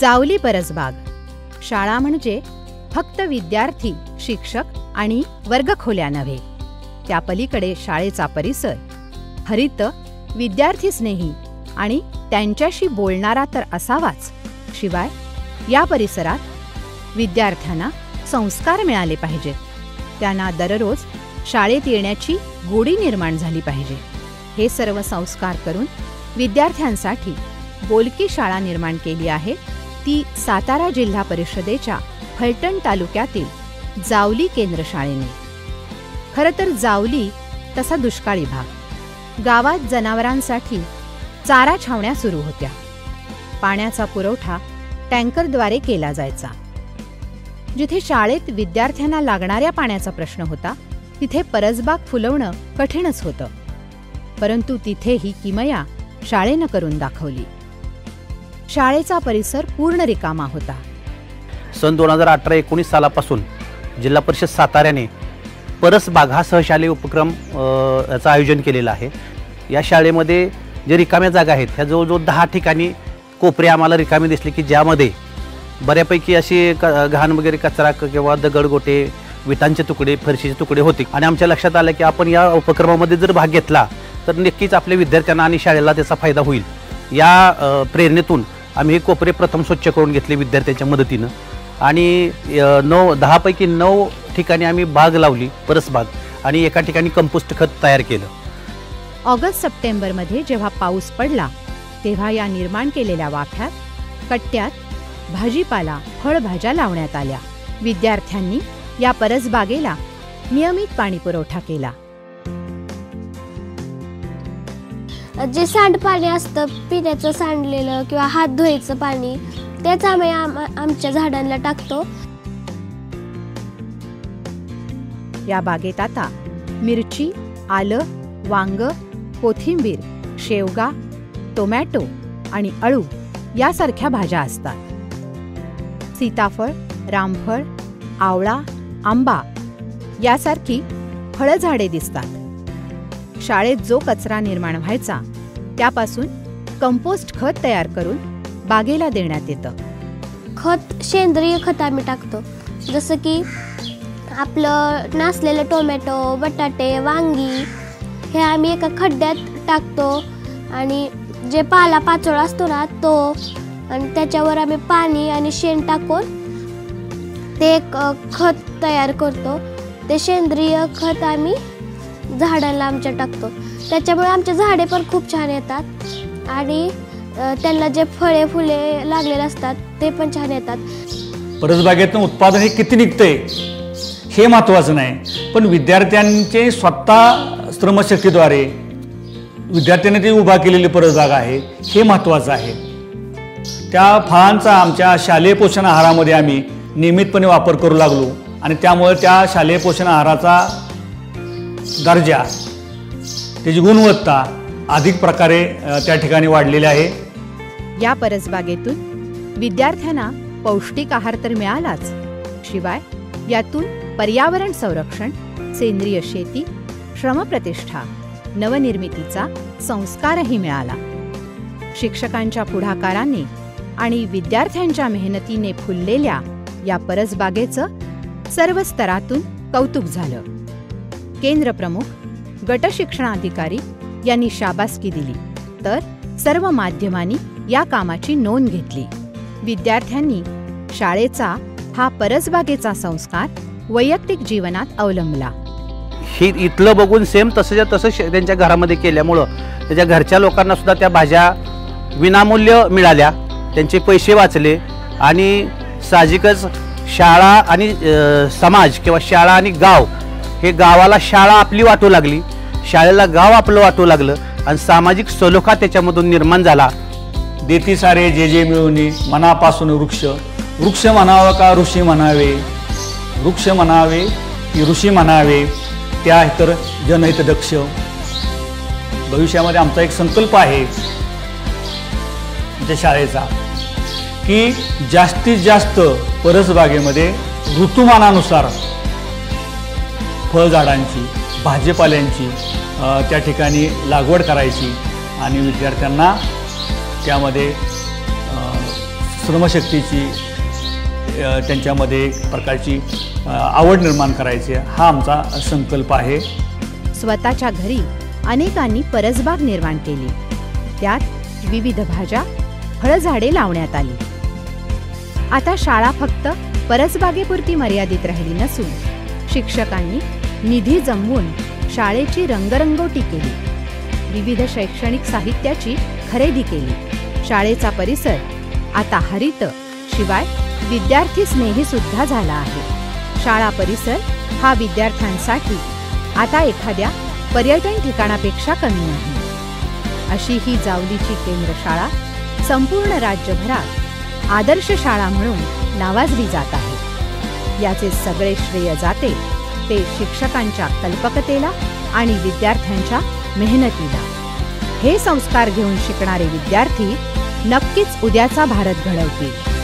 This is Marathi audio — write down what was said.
जावली परसबाग. शाळा म्हणजे फक्त विद्यार्थी शिक्षक आणि वर्गखोल्या नव्हे. त्या पलीकडे शाळेचा परिसर हरित विद्यार्थी स्नेही आणि त्यांच्याशी बोलणारा तर असावाच. शिवाय या परिसरात विद्यार्थ्यांना संस्कार मिळाले पाहिजेत त्यांना दररोज शाळेत येण्याची गोडी निर्माण झाली पाहिजे. हे सर्व संस्कार करून विद्यार्थ्यांसाठी बोलकी शाळा निर्माण केली आहे ती सातारा जिल्हा परिषदेच्या फलटण तालुक्यातील जावली केंद्र शाळेने खरं तर जावली तसा दुष्काळी भाग. गावात जनावरांसाठी चारा छावण्या सुरू होत्या. पाण्याचा पुरवठा टँकरद्वारे केला जायचा. जिथे शाळेत विद्यार्थ्यांना लागणाऱ्या पाण्याचा प्रश्न होता तिथे परसबाग फुलवणं कठीणच होतं. परंतु तिथेही किमया शाळेनं करून दाखवली. शाळेचा परिसर पूर्ण रिकामा होता. सन दोन हजार अठरा एकोणीस सालापासून जिल्हा परिषद साताऱ्याने परसबाग हा सहशालेय उपक्रम याचं आयोजन केलेलं आहे. या शाळेमध्ये जे रिकाम्या जागा आहेत ह्या जवळजवळ दहा ठिकाणी कोपरे आम्हाला रिकामे दिसले की ज्यामध्ये बऱ्यापैकी अशी क घाण वगैरे कचरा किंवा दगडगोटे विटांचे तुकडे फरशीचे तुकडे होते. आणि आमच्या लक्षात आलं की आपण या उपक्रमामध्ये जर भाग घेतला तर नक्कीच आपल्या विद्यार्थ्यांना आणि शाळेला त्याचा फायदा होईल. या प्रेरणेतून आम्ही हे कोपरे प्रथम स्वच्छ करून घेतले विद्यार्थ्यांच्या मदतीनं. आणि नऊ दहापैकी नऊ ठिकाणी आम्ही बाग लावली परसबाग आणि एका ठिकाणी कंपोस्ट खत तयार केलं. ऑगस्ट सप्टेंबरमध्ये जेव्हा पाऊस पडला तेव्हा या निर्माण केलेल्या वाफ्यात कट्ट्यात भाजीपाला फळभाज्या लावण्यात आल्या. विद्यार्थ्यांनी या परसबागेला नियमित पाणी पुरवठा केला. जे सांडपाणी असतं पिण्याचं सांडलेलं किंवा हात धुवायचं पाणी तेच आम्ही आम आमच्या झाडांना टाकतो. या बागेत आता मिरची आलं वांग कोथिंबीर शेवगा टोमॅटो आणि अळू यासारख्या भाज्या असतात. सीताफळ रामफळ आवळा आंबा यासारखी फळझाडे दिसतात. शाळेत जो कचरा निर्माण व्हायचा त्यापासून कंपोस्ट खत तयार करून बागेला देण्यात येतं. खत सेंद्रिय खत आम्ही टाकतो. जसं की आपलं नासलेलं टोमॅटो बटाटे वांगी हे आम्ही एका खड्ड्यात टाकतो. आणि जे पाला पाचोळा असतो ना तो आणि त्याच्यावर आम्ही पाणी आणि शेण टाकून ते एक खत तयार करतो. ते सेंद्रिय खत आम्ही झाडाला आमच्या टाकतो. त्याच्यामुळे आमचे झाडे पण खूप छान येतात. आणि त्यांना जे फळे फुले लागलेले असतात ते पण छान येतात. परसबागेतून उत्पादन हे किती निघतंय हे महत्त्वाचं नाही. पण विद्यार्थ्यांचे स्वतः श्रमशक्तीद्वारे विद्यार्थ्यांनी ती उभा केलेली परसबाग आहे हे महत्त्वाचं आहे. त्या फळांचा आमच्या शालेय पोषण आहारामध्ये आम्ही नियमितपणे वापर करू लागलो. आणि त्यामुळे त्या शालेय पोषण आहाराचा दर्जा त्याची गुणवत्ता अधिक प्रकारे त्या ठिकाणी वाढलेली आहे. या परसबागेतून विद्यार्थ्यांना पौष्टिक आहार तर मिळालाच शिवाय यातून पर्यावरण संरक्षण सेंद्रिय शेती श्रमप्रतिष्ठा नवनिर्मितीचा संस्कारही मिळाला. शिक्षकांच्या पुढाकाराने आणि विद्यार्थ्यांच्या मेहनतीने फुललेल्या या परसबागेचं सर्व स्तरातून कौतुक झालं. केंद्रप्रमुख गटशिक्षणाधिकारी यांनी शाबासकी दिली. तर सर्व माध्यमांनी या कामाची नोंद घेतली. विद्यार्थ्यांनी शाळेचा हा परसबागेचा संस्कार वैयक्तिक जीवनात अवलंबला. ही इथलं बघून सेम तसंच्या तसं त्यांच्या घरामध्ये केल्यामुळं त्याच्या घरच्या लोकांना सुद्धा त्या भाज्या विनामूल्य मिळाल्या. त्यांचे पैसे वाचले आणि साहजिकच शाळा आणि समाज किंवा शाळा आणि गाव हे गावाला शाळा आपली वाटू लागली. शाळेला गाव आपलं वाटू लागलं आणि सामाजिक सलोखा त्याच्यामधून निर्माण झाला. देती सारे जे जे मिळवणे मनापासून वृक्ष. वृक्ष म्हणावं का ऋषी म्हणावे? वृक्ष म्हणावे की ऋषी म्हणावे? त्या तर जनहित दक्ष. भविष्यामध्ये आमचा एक संकल्प आहे. आमच्या शाळेचा. की जास्तीत जास्त परसबागेमध्ये ऋतुमानानुसार फळझाडांची भाजीपाल्यांची त्या ठिकाणी लागवड करायची आणि विद्यार्थ्यांना त्यामध्ये श्रमशक्तीची त्यांच्यामध्ये एक प्रकारची आवड निर्माण करायची. हा आमचा संकल्प आहे. स्वतःच्या घरी अनेकांनी परसबाग निर्माण केली. त्यात विविध भाज्या फळझाडे लावण्यात आली. आता शाळा फक्त परसबागेपुरती मर्यादित राहिली नसून शिक्षकांनी निधी जमवून शाळेची रंगरंगोटी केली. विविध शैक्षणिक साहित्याची खरेदी केली. शाळेचा परिसर आता हरित शिवाय विद्यार्थी स्नेही सुद्धा झाला आहे. शाळा परिसर हा विद्यार्थ्यांसाठी आता एखाद्या पर्यटन ठिकाणापेक्षा कमी नाही. अशी ही जावलीची केंद्रशाळा संपूर्ण राज्यभरात आदर्श शाळा म्हणून नावाजली जात आहे. याचे सगळे श्रेय जाते. ते शिक्षकांच्या कल्पकतेला आणि विद्यार्थ्यांच्या मेहनतीला. हे संस्कार घेऊन शिकणारे विद्यार्थी नक्कीच उद्याचा भारत घडवतील.